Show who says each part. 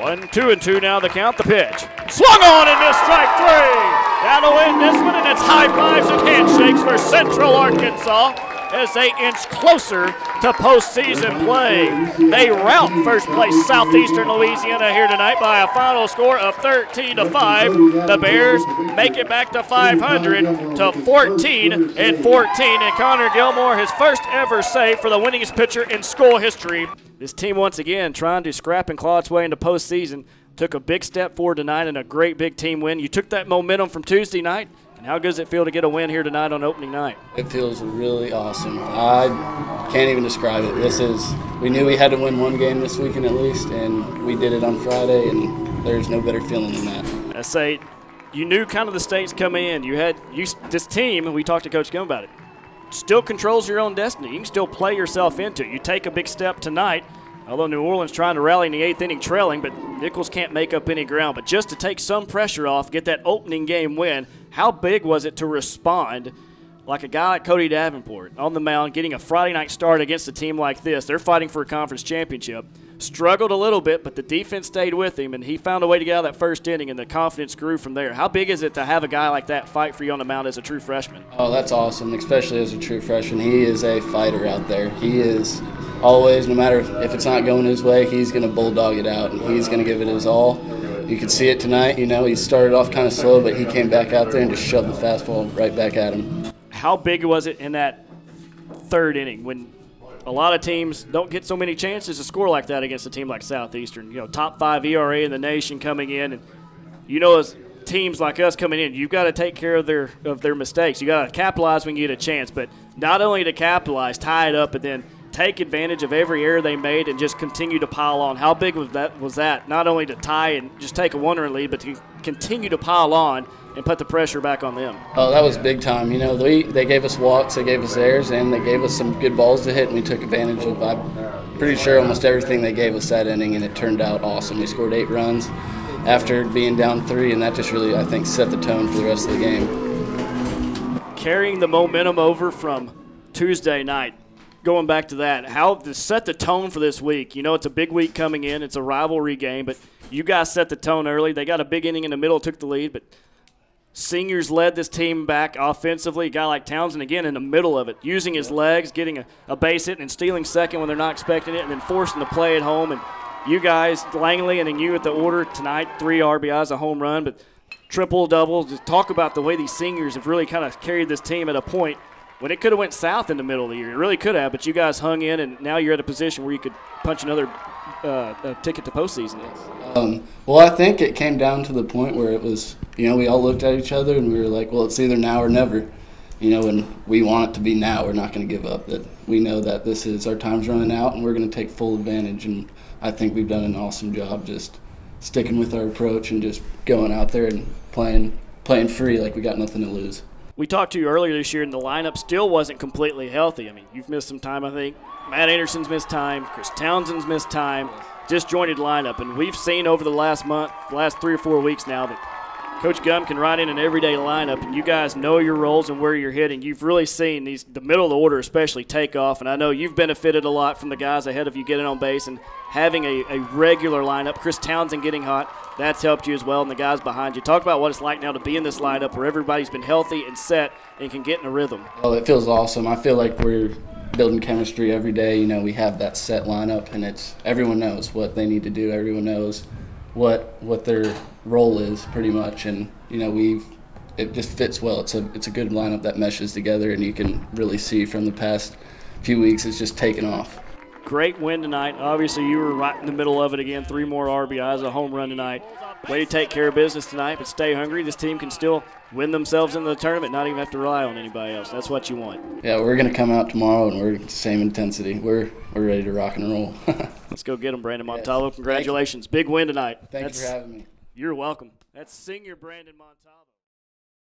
Speaker 1: One, two, and two now. The count, the pitch. Swung on and missed strike three. That'll win this one, and it's high fives and handshakes for Central Arkansas as they inch closer to postseason play. They rout first place Southeastern Louisiana here tonight by a final score of 13 to 5. The Bears make it back to 500 to 14 and 14. And Connor Gilmore, his first ever save for the winningest pitcher in school history. This team once again trying to scrap and claw its way into postseason. Took a big step forward tonight and a great big team win. You took that momentum from Tuesday night and how good does it feel to get a win here tonight on opening night?
Speaker 2: It feels really awesome. I can't even describe it. This is we knew we had to win one game this weekend at least, and we did it on Friday, and there's no better feeling than that.
Speaker 1: I say, you knew kind of the stakes coming in. You had you this team, and we talked to Coach Gum about it. Still controls your own destiny. You can still play yourself into it. You take a big step tonight Although New Orleans trying to rally in the eighth inning trailing, but Nicholls can't make up any ground. But just to take some pressure off, get that opening game win, how big was it to respond like a guy like Cody Davenport on the mound, getting a Friday night start against a team like this? They're fighting for a conference championship. Struggled a little bit, but the defense stayed with him, and he found a way to get out of that first inning, and the confidence grew from there. How big is it to have a guy like that fight for you on the mound as a true freshman?
Speaker 2: Oh, that's awesome, especially as a true freshman. He is a fighter out there. He is always, no matter if it's not going his way, he's going to bulldog it out and he's going to give it his all. You could see it tonight. You know, he started off kind of slow, but he came back out there and just shoved the fastball right back at him.
Speaker 1: How big was it in that third inning when a lot of teams don't get so many chances to score like that against a team like Southeastern? You know, top five ERA in the nation coming in, and you know, as teams like us coming in, you've got to take care of their of their mistakes. You got to capitalize when you get a chance, but not only to capitalize, tie it up, but then take advantage of every error they made and just continue to pile on. How big was that? Was that not only to tie and just take a one-run lead, but to continue to pile on and put the pressure back on them?
Speaker 2: Oh, that was big time. You know, they they gave us walks, they gave us errors, and they gave us some good balls to hit, and we took advantage of. I'm pretty sure almost everything they gave us that inning, and it turned out awesome. We scored eight runs after being down three, and that just really I think set the tone for the rest of the game.
Speaker 1: Carrying the momentum over from Tuesday night going back to that, how to set the tone for this week. You know, it's a big week coming in. It's a rivalry game, but you guys set the tone early. They got a big inning in the middle, took the lead, but seniors led this team back offensively. A guy like Townsend, again, in the middle of it, using his legs, getting a, a base hit, and stealing second when they're not expecting it, and then forcing the play at home. And you guys, Langley, and then you at the order tonight, three RBIs, a home run, but triple double. Just talk about the way these seniors have really kind of carried this team at a point – when it could have went south in the middle of the year. It really could have, but you guys hung in, and now you're at a position where you could punch another uh, ticket to postseason.
Speaker 2: Um, well, I think it came down to the point where it was, you know, we all looked at each other and we were like, well, it's either now or never. You know, and we want it to be now. We're not going to give up. That we know that this is our time's running out, and we're going to take full advantage. And I think we've done an awesome job just sticking with our approach and just going out there and playing playing free like we got nothing to lose
Speaker 1: we talked to you earlier this year, and the lineup still wasn't completely healthy. I mean, you've missed some time, I think. Matt Anderson's missed time. Chris Townsend's missed time. Disjointed lineup, and we've seen over the last month, last three or four weeks now that Coach Gum can ride in an everyday lineup, and you guys know your roles and where you're hitting. You've really seen these the middle of the order, especially take off, and I know you've benefited a lot from the guys ahead of you getting on base and having a, a regular lineup. Chris Townsend getting hot, that's helped you as well, and the guys behind you. Talk about what it's like now to be in this lineup where everybody's been healthy and set and can get in a rhythm.
Speaker 2: Oh, it feels awesome. I feel like we're building chemistry every day. You know, we have that set lineup, and it's everyone knows what they need to do. Everyone knows what what their role is pretty much, and you know we've it just fits well. It's a it's a good lineup that meshes together, and you can really see from the past few weeks it's just taken off.
Speaker 1: Great win tonight. Obviously, you were right in the middle of it again. Three more RBIs, a home run tonight. Way to take care of business tonight, but stay hungry. This team can still win themselves into the tournament, not even have to rely on anybody else. That's what you want.
Speaker 2: Yeah, we're going to come out tomorrow, and we're the same intensity. We're we're ready to rock and roll.
Speaker 1: Let's go get them, Brandon Montalvo. Congratulations. Big win tonight.
Speaker 2: Thank That's, you for having me.
Speaker 1: You're welcome. That's senior Brandon Montalvo.